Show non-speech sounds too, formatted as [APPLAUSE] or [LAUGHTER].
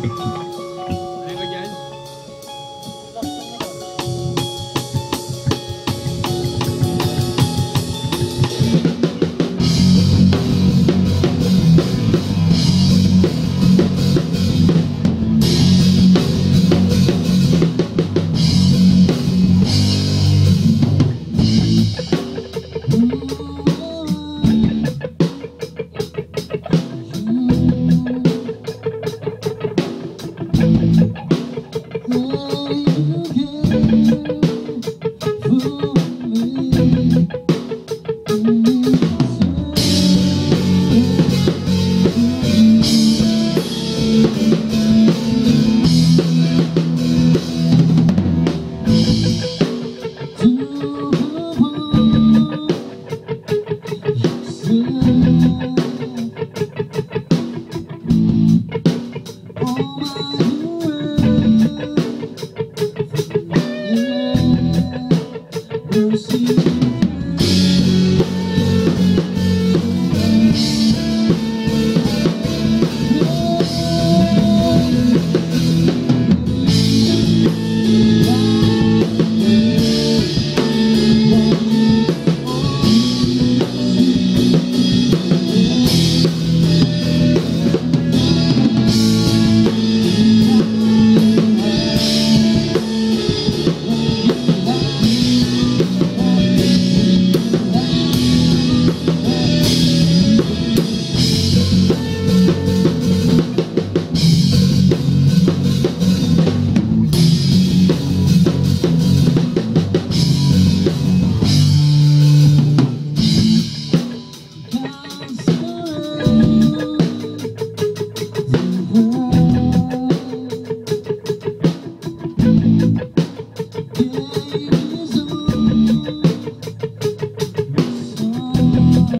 Ka [LAUGHS] dyan? Yeah.